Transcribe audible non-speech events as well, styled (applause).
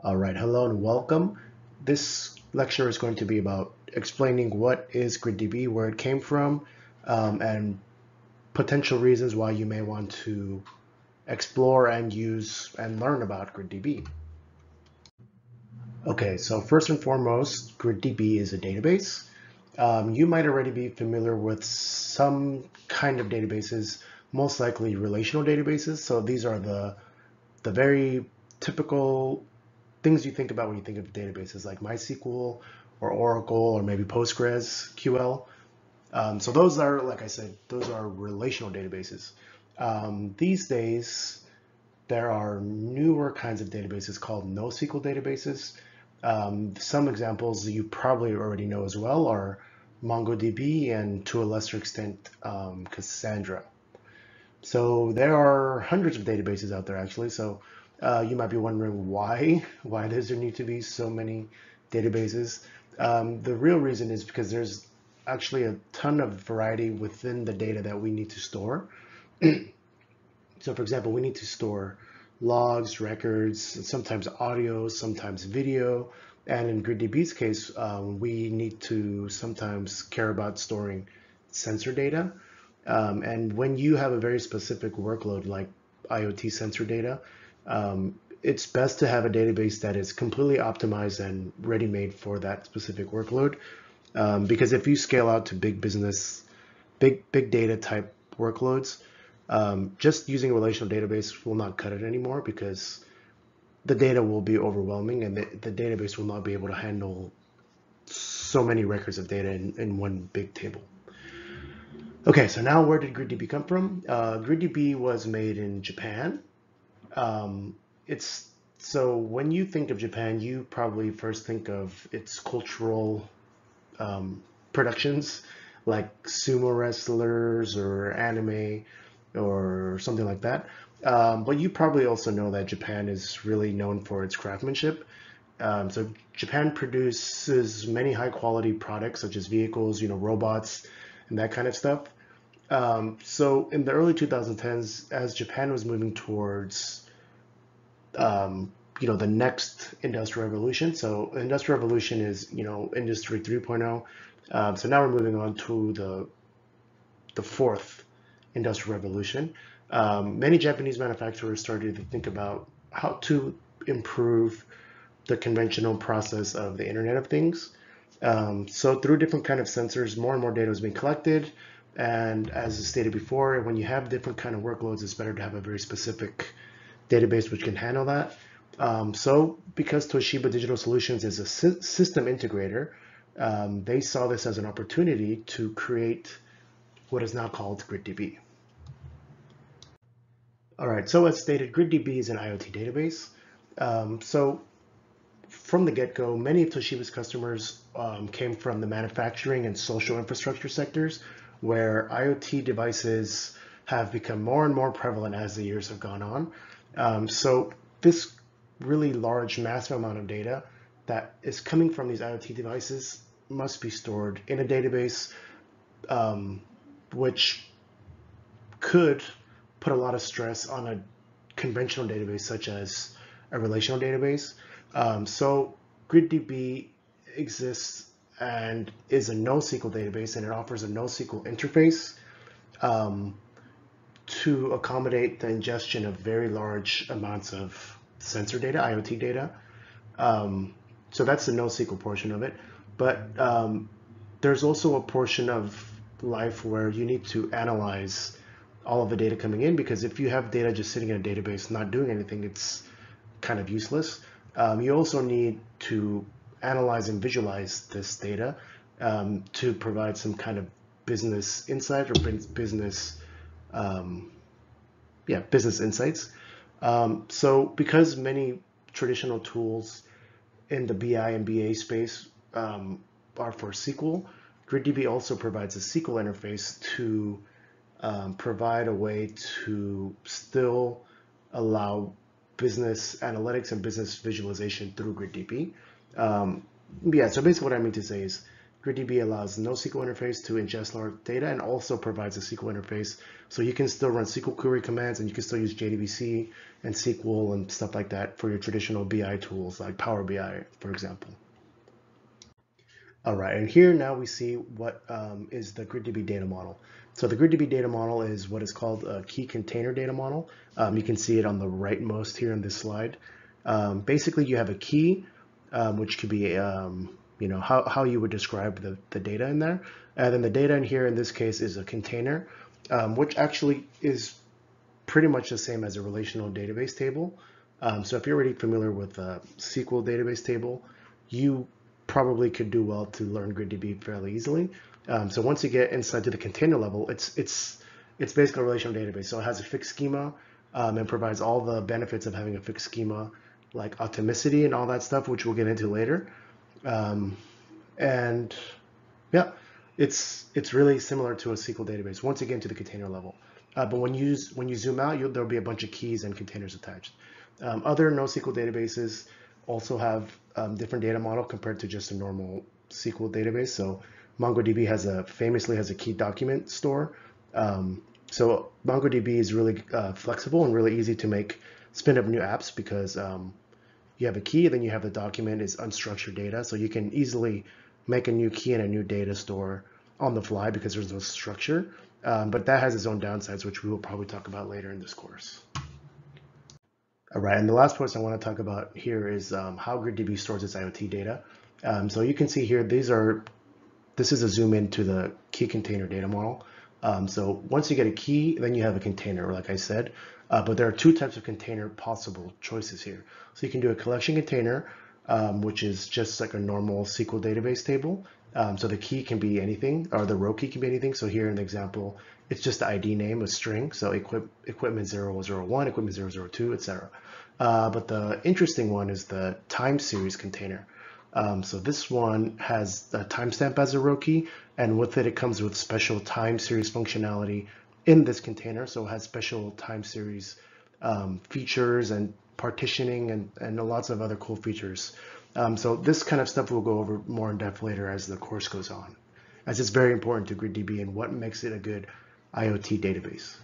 All right, hello and welcome. This lecture is going to be about explaining what is GridDB, where it came from, um, and potential reasons why you may want to explore and use and learn about GridDB. Okay, so first and foremost, GridDB is a database. Um, you might already be familiar with some kind of databases, most likely relational databases. So these are the, the very typical things you think about when you think of databases like MySQL or Oracle or maybe PostgreSQL. Um, so those are, like I said, those are relational databases. Um, these days, there are newer kinds of databases called NoSQL databases. Um, some examples you probably already know as well are MongoDB and to a lesser extent um, Cassandra. So there are hundreds of databases out there actually. So uh, you might be wondering why, why does there need to be so many databases? Um, the real reason is because there's actually a ton of variety within the data that we need to store. (clears throat) so for example, we need to store logs, records, sometimes audio, sometimes video. And in GridDB's case, um, we need to sometimes care about storing sensor data. Um, and when you have a very specific workload like IoT sensor data, um, it's best to have a database that is completely optimized and ready-made for that specific workload. Um, because if you scale out to big business, big big data type workloads, um, just using a relational database will not cut it anymore because the data will be overwhelming and the, the database will not be able to handle so many records of data in, in one big table. Okay, so now where did GridDB come from? Uh, GridDB was made in Japan um, it's so when you think of Japan, you probably first think of its cultural um, productions like sumo wrestlers or anime or something like that. Um, but you probably also know that Japan is really known for its craftsmanship. Um, so Japan produces many high quality products such as vehicles, you know, robots, and that kind of stuff. Um, so in the early 2010s, as Japan was moving towards, um, you know, the next industrial revolution. So industrial revolution is, you know, industry 3.0. Um, so now we're moving on to the the fourth industrial revolution. Um, many Japanese manufacturers started to think about how to improve the conventional process of the Internet of Things. Um, so through different kind of sensors, more and more data was being collected. And as stated before, when you have different kind of workloads, it's better to have a very specific database which can handle that. Um, so because Toshiba Digital Solutions is a sy system integrator, um, they saw this as an opportunity to create what is now called GridDB. All right, so as stated, GridDB is an IoT database. Um, so from the get-go, many of Toshiba's customers um, came from the manufacturing and social infrastructure sectors, where IoT devices have become more and more prevalent as the years have gone on. Um, so this really large, massive amount of data that is coming from these IoT devices must be stored in a database, um, which could put a lot of stress on a conventional database such as a relational database. Um, so GridDB exists and is a NoSQL database and it offers a NoSQL interface um, to accommodate the ingestion of very large amounts of sensor data, IoT data. Um, so that's the NoSQL portion of it. But um, there's also a portion of life where you need to analyze all of the data coming in because if you have data just sitting in a database not doing anything, it's kind of useless. Um, you also need to analyze and visualize this data um, to provide some kind of business insight or business, um, yeah, business insights. Um, so because many traditional tools in the BI and BA space um, are for SQL, GridDB also provides a SQL interface to um, provide a way to still allow business analytics and business visualization through GridDB. Um, yeah, so basically what I mean to say is GridDB allows NoSQL interface to ingest large data and also provides a SQL interface. So you can still run SQL query commands and you can still use JDBC and SQL and stuff like that for your traditional BI tools like Power BI, for example. All right, and here now we see what um, is the GridDB data model. So the GridDB data model is what is called a key container data model. Um, you can see it on the rightmost here in this slide. Um, basically, you have a key, um, which could be, um, you know, how, how you would describe the, the data in there. And then the data in here, in this case, is a container, um, which actually is pretty much the same as a relational database table. Um, so if you're already familiar with a SQL database table, you probably could do well to learn GridDB fairly easily. Um, so once you get inside to the container level, it's it's it's basically a relational database. So it has a fixed schema um, and provides all the benefits of having a fixed schema like atomicity and all that stuff, which we'll get into later. Um, and yeah, it's it's really similar to a SQL database once again, to the container level. Uh, but when you use, when you zoom out, there'll be a bunch of keys and containers attached. Um, other NoSQL databases also have um, different data model compared to just a normal SQL database. So MongoDB has a famously has a key document store. Um, so MongoDB is really uh, flexible and really easy to make spin up new apps because um, you have a key, then you have the document is unstructured data. So you can easily make a new key and a new data store on the fly because there's no structure. Um, but that has its own downsides, which we will probably talk about later in this course. All right, and the last point I want to talk about here is um, how GridDB stores its IoT data. Um, so you can see here, these are, this is a zoom into the key container data model. Um, so once you get a key, then you have a container, like I said. Uh, but there are two types of container possible choices here. So you can do a collection container, um, which is just like a normal SQL database table. Um, so the key can be anything, or the row key can be anything. So here in the example, it's just the ID name, a string. So equip, equipment 001, equipment 002, etc. Uh, but the interesting one is the time series container. Um, so this one has a timestamp as a row key, and with it, it comes with special time series functionality in this container. So it has special time series um, features and partitioning and, and lots of other cool features. Um, so this kind of stuff we'll go over more in depth later as the course goes on, as it's very important to GridDB and what makes it a good IoT database.